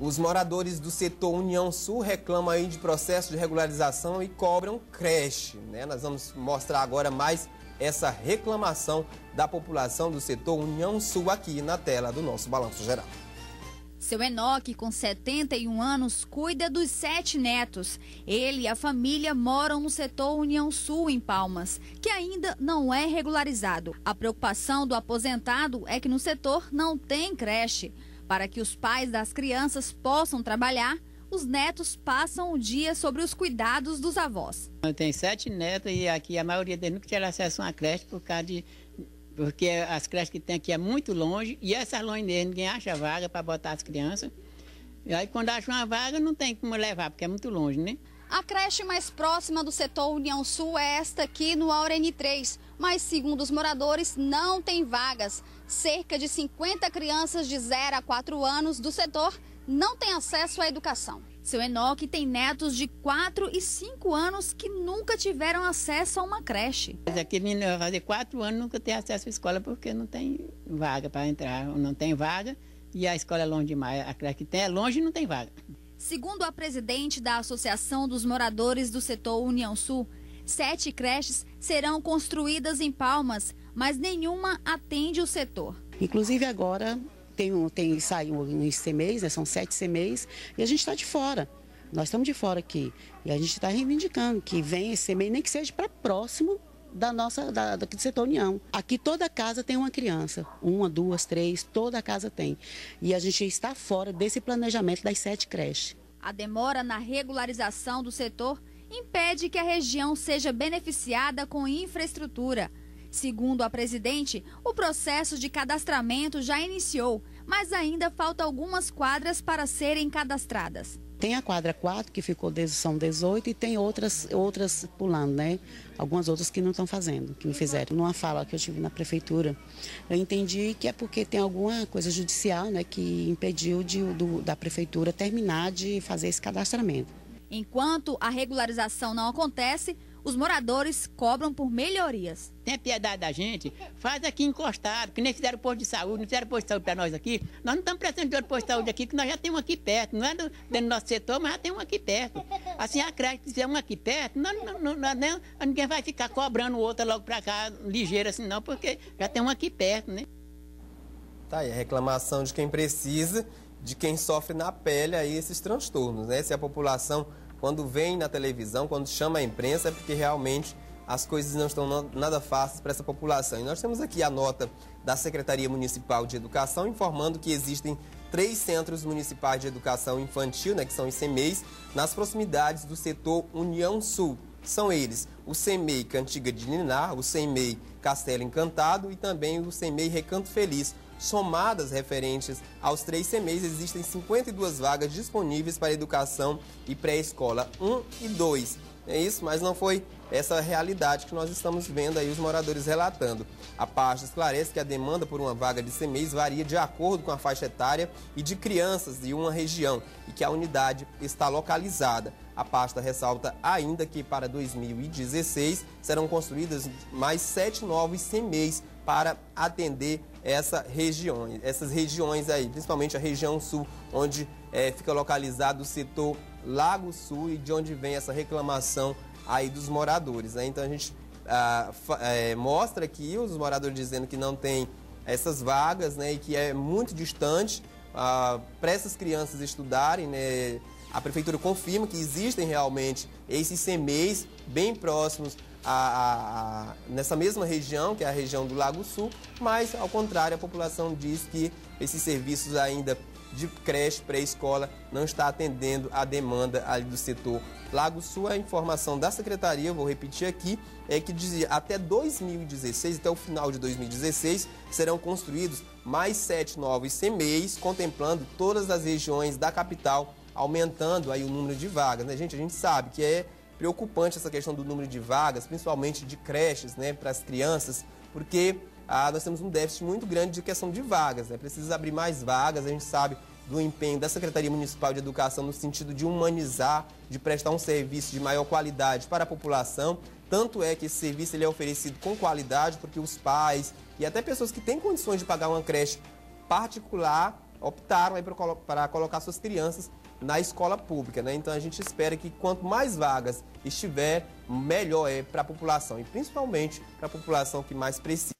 Os moradores do setor União Sul reclamam aí de processo de regularização e cobram creche. Né? Nós vamos mostrar agora mais essa reclamação da população do setor União Sul aqui na tela do nosso Balanço Geral. Seu Enoque, com 71 anos, cuida dos sete netos. Ele e a família moram no setor União Sul, em Palmas, que ainda não é regularizado. A preocupação do aposentado é que no setor não tem creche. Para que os pais das crianças possam trabalhar, os netos passam o dia sobre os cuidados dos avós. Eu tenho sete netos e aqui a maioria deles nunca tiveram acesso a uma creche por causa de. Porque as creches que tem aqui é muito longe e essas longe deles ninguém acha vaga para botar as crianças. E aí quando acha uma vaga não tem como levar, porque é muito longe, né? A creche mais próxima do setor União Sul é esta aqui no Aureni 3, mas segundo os moradores não tem vagas. Cerca de 50 crianças de 0 a 4 anos do setor não têm acesso à educação. Seu Enoque tem netos de 4 e 5 anos que nunca tiveram acesso a uma creche. Aquele menino vai fazer 4 anos nunca tem acesso à escola porque não tem vaga para entrar, não tem vaga e a escola é longe demais. A creche que tem é longe e não tem vaga. Segundo a presidente da Associação dos Moradores do Setor União Sul, sete creches serão construídas em Palmas, mas nenhuma atende o setor. Inclusive agora tem, um, tem saiu uns CMEs, né, são sete CMEs, e a gente está de fora. Nós estamos de fora aqui. E a gente está reivindicando que venha esse CMEI, nem que seja para próximo da nossa, da, do setor União. Aqui toda casa tem uma criança, uma, duas, três, toda casa tem. E a gente está fora desse planejamento das sete creches. A demora na regularização do setor impede que a região seja beneficiada com infraestrutura. Segundo a presidente, o processo de cadastramento já iniciou, mas ainda falta algumas quadras para serem cadastradas. Tem a quadra 4, que ficou desde são 18, e tem outras, outras pulando, né? Algumas outras que não estão fazendo, que não fizeram. Numa fala que eu tive na prefeitura, eu entendi que é porque tem alguma coisa judicial, né, que impediu de, do, da prefeitura terminar de fazer esse cadastramento. Enquanto a regularização não acontece, os moradores cobram por melhorias. Tem piedade da gente, faz aqui encostado, que nem fizeram posto de saúde, não fizeram posto de saúde para nós aqui. Nós não estamos precisando de outro posto de saúde aqui, que nós já temos aqui perto. Não é do, dentro do nosso setor, mas já tem um aqui perto. Assim, a creche, se tiver um aqui perto, não, não, não, não, ninguém vai ficar cobrando o outro logo para cá, ligeiro assim, não, porque já tem um aqui perto, né? Tá aí, a reclamação de quem precisa, de quem sofre na pele aí esses transtornos, né? Se a população quando vem na televisão, quando chama a imprensa, é porque realmente as coisas não estão nada fáceis para essa população. E nós temos aqui a nota da Secretaria Municipal de Educação informando que existem três centros municipais de educação infantil, né, que são os CEMEIs, nas proximidades do setor União Sul. São eles o CEMEI Cantiga de Ninar, o CEMEI Castelo Encantado e também o CEMEI Recanto Feliz somadas referentes aos três CMEs, existem 52 vagas disponíveis para educação e pré-escola 1 e 2. É isso, mas não foi essa realidade que nós estamos vendo aí os moradores relatando. A pasta esclarece que a demanda por uma vaga de CMEs varia de acordo com a faixa etária e de crianças de uma região e que a unidade está localizada. A pasta ressalta ainda que para 2016 serão construídas mais sete novos CMEs para atender essa região, essas regiões aí, principalmente a região sul, onde é, fica localizado o setor Lago Sul e de onde vem essa reclamação aí dos moradores. Né? Então a gente ah, é, mostra aqui os moradores dizendo que não tem essas vagas né, e que é muito distante ah, para essas crianças estudarem. Né? A prefeitura confirma que existem realmente esses CMEs bem próximos a, a, a, nessa mesma região, que é a região do Lago Sul, mas, ao contrário, a população diz que esses serviços ainda de creche, pré-escola, não está atendendo a demanda ali do setor. Lago Sul, a informação da secretaria, vou repetir aqui, é que dizia até 2016, até o final de 2016, serão construídos mais sete novos CMEs, contemplando todas as regiões da capital, aumentando aí o número de vagas. Né? Gente, a gente sabe que é preocupante essa questão do número de vagas, principalmente de creches né, para as crianças, porque ah, nós temos um déficit muito grande de questão de vagas. Né? Precisa abrir mais vagas, a gente sabe do empenho da Secretaria Municipal de Educação no sentido de humanizar, de prestar um serviço de maior qualidade para a população. Tanto é que esse serviço ele é oferecido com qualidade, porque os pais e até pessoas que têm condições de pagar uma creche particular optaram para colocar suas crianças na escola pública. Né? Então a gente espera que quanto mais vagas estiver, melhor é para a população e principalmente para a população que mais precisa.